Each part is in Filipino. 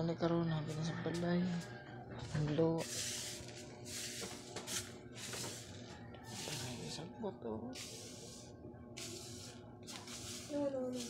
Mauna karon na sa balay. Ang lo. Ay, sa boto. No, no, no.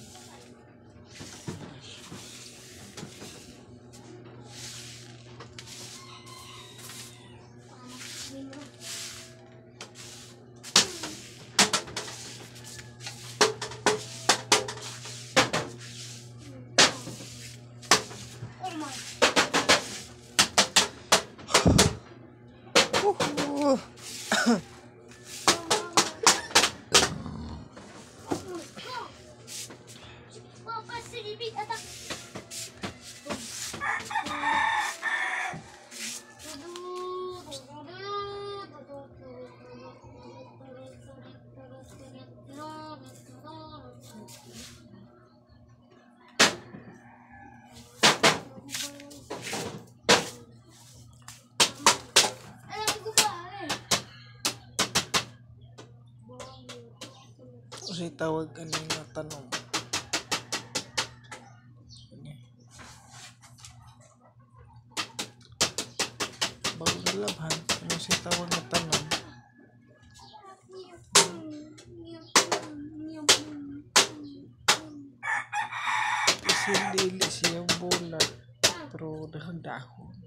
Kasi tawag kanina tanong. Bago nalabhan, ano si tawag na tanong? Kasi dili siya bola. Pero dahon-dahon. Oh,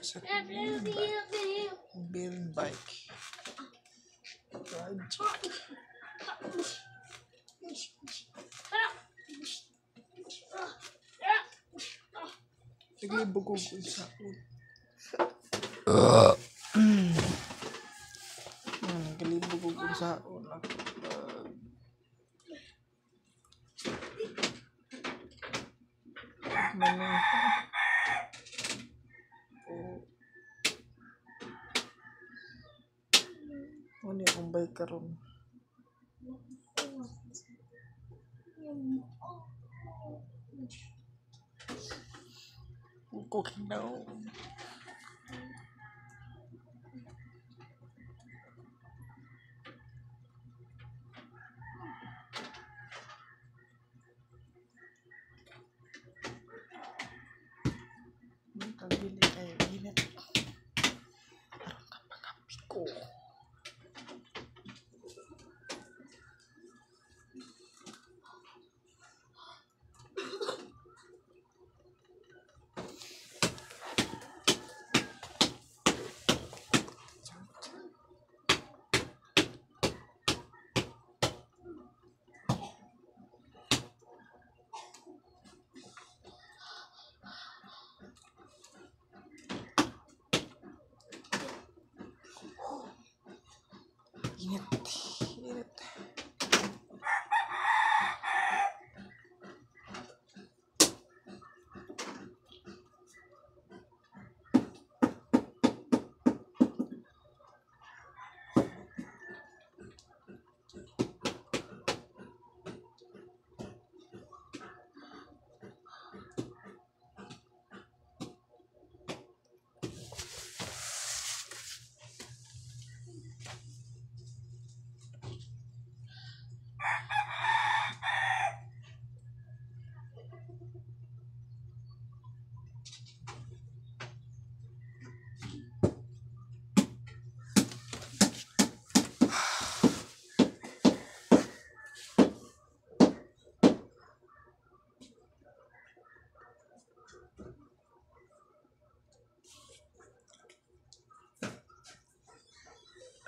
Sa build bike. Project. Naglibog ko sa un. Hmm, galibog sa un. Ako, uh, Oh. Ano yung bay karon? Cooking now. いいねって。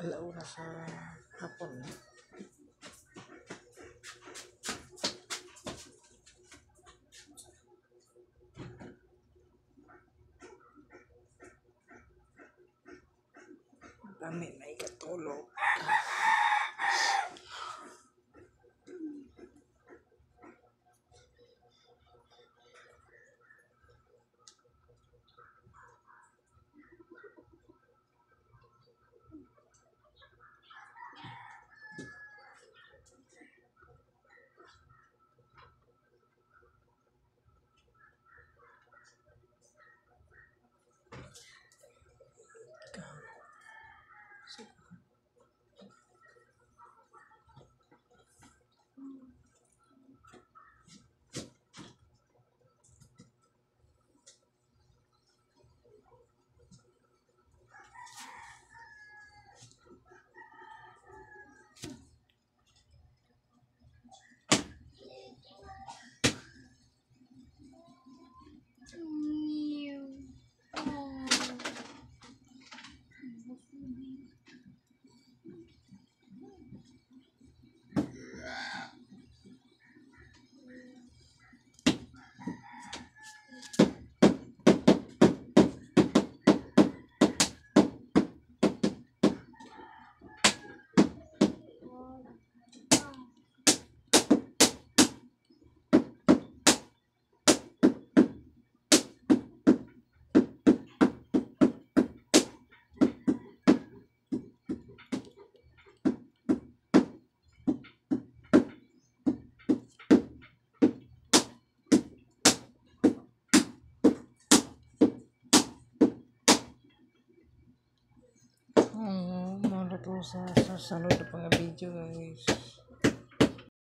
la una hapon Mình lấy. To sa susunod na pang video guys.